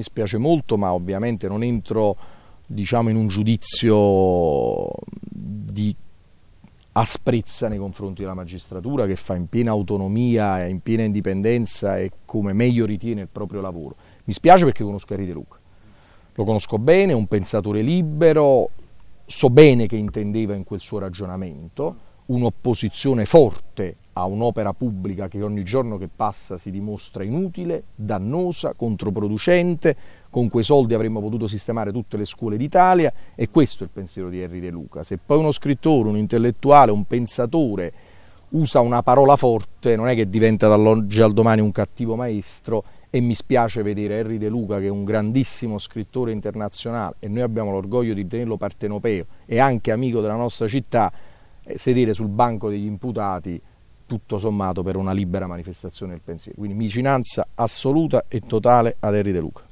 me spiace molto, ma ovviamente non entro diciamo, in un giudizio di asprezza nei confronti della magistratura che fa in piena autonomia in piena indipendenza e come meglio ritiene il proprio lavoro. Mi spiace perché conosco Henry De Luca, lo conosco bene, è un pensatore libero, so bene che intendeva in quel suo ragionamento, un'opposizione forte a un'opera pubblica che ogni giorno che passa si dimostra inutile, dannosa, controproducente, con quei soldi avremmo potuto sistemare tutte le scuole d'Italia e questo è il pensiero di Henry De Luca. Se poi uno scrittore, un intellettuale, un pensatore usa una parola forte, non è che diventa dall'oggi al domani un cattivo maestro e mi spiace vedere Henry De Luca che è un grandissimo scrittore internazionale e noi abbiamo l'orgoglio di tenerlo partenopeo e anche amico della nostra città, eh, sedere sul banco degli imputati tutto sommato per una libera manifestazione del pensiero. Quindi vicinanza assoluta e totale ad Henry De Luca.